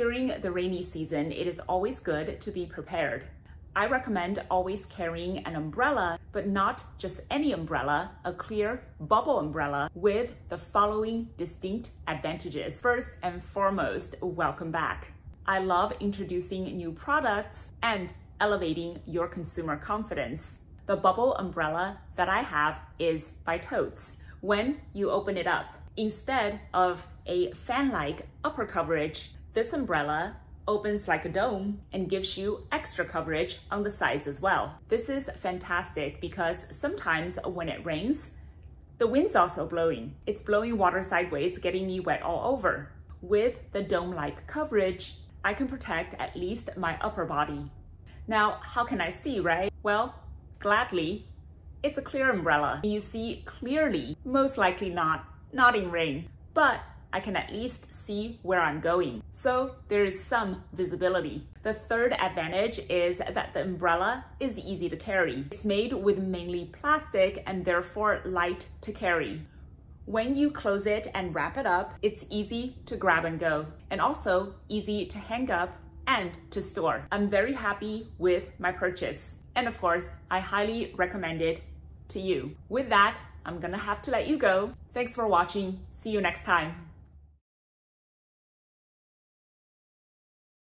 During the rainy season, it is always good to be prepared. I recommend always carrying an umbrella, but not just any umbrella, a clear bubble umbrella with the following distinct advantages. First and foremost, welcome back. I love introducing new products and elevating your consumer confidence. The bubble umbrella that I have is by Totes. When you open it up, instead of a fan-like upper coverage, this umbrella opens like a dome and gives you extra coverage on the sides as well. This is fantastic because sometimes when it rains, the wind's also blowing. It's blowing water sideways, getting me wet all over. With the dome-like coverage, I can protect at least my upper body. Now, how can I see, right? Well, gladly, it's a clear umbrella. You see clearly, most likely not, not in rain, but I can at least see where I'm going. So there is some visibility. The third advantage is that the umbrella is easy to carry. It's made with mainly plastic and therefore light to carry. When you close it and wrap it up, it's easy to grab and go and also easy to hang up and to store. I'm very happy with my purchase. And of course, I highly recommend it to you. With that, I'm gonna have to let you go. Thanks for watching. See you next time.